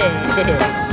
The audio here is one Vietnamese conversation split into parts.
嘿嘿嘿。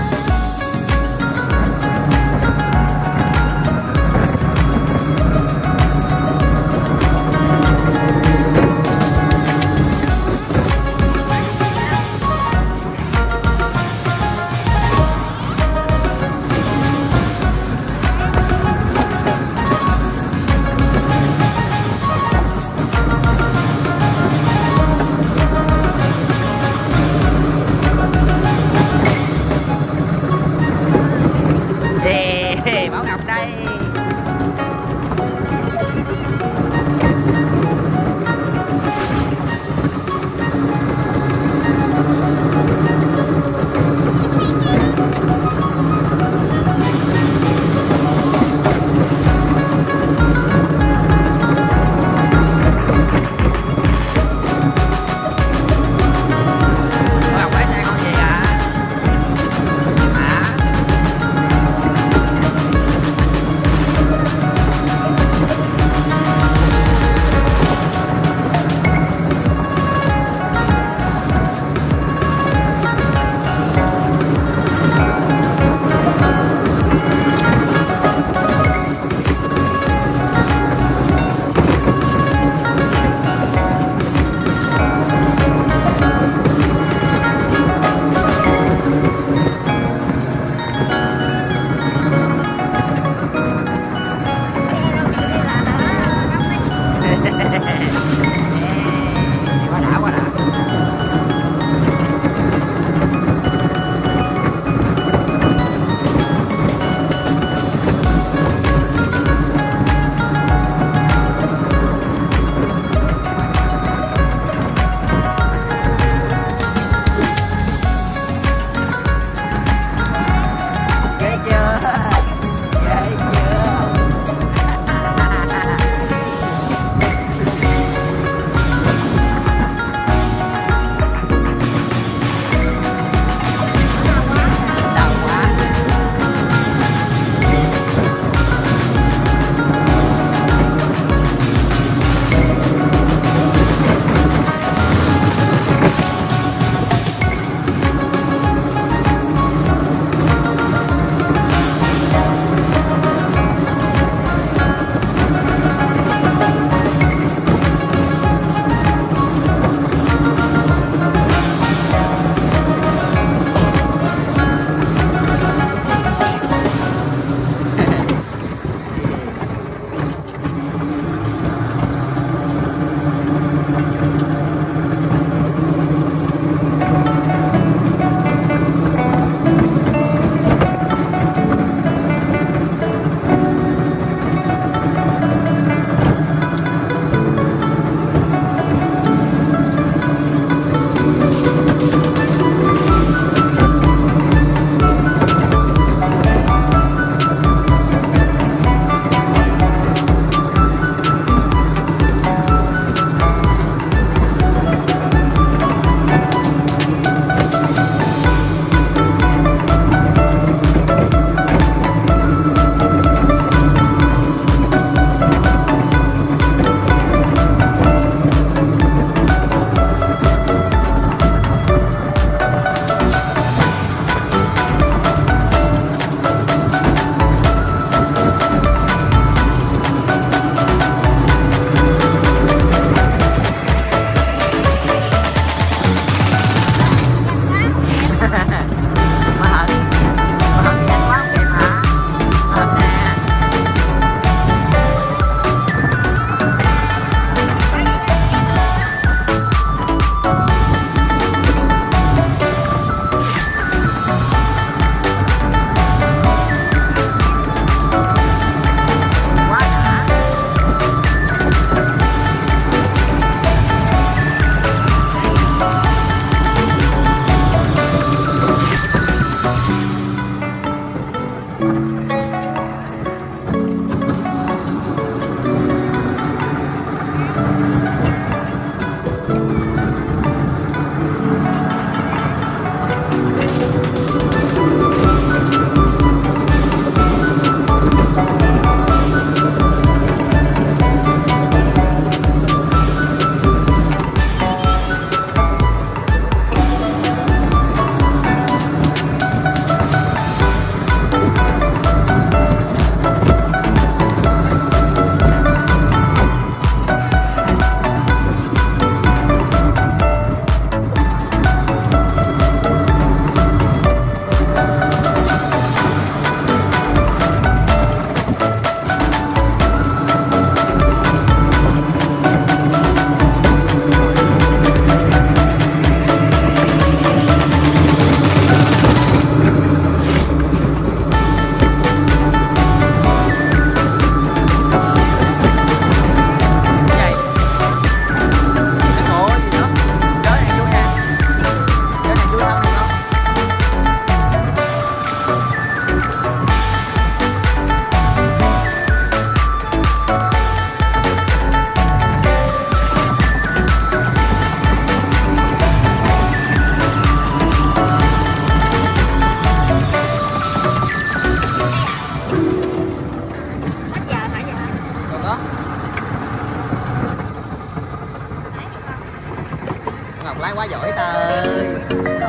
Ngọc quá giỏi ta ơi.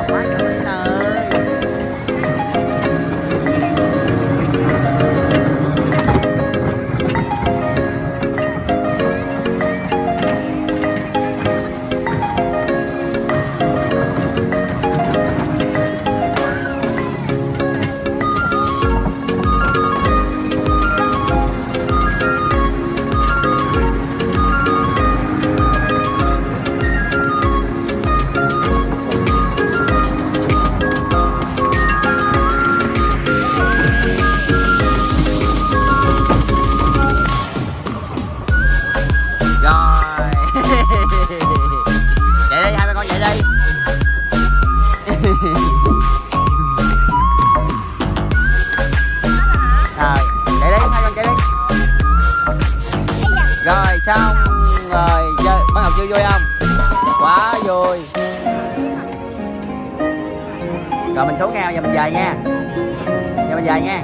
Quá giỏi rồi chạy đi hai con chạy đi rồi, xong rồi, chơi bắn ngọc chưa vui không? Quá vui. Rồi, mình xuống nhau giờ mình về nha. Giờ mình về nha.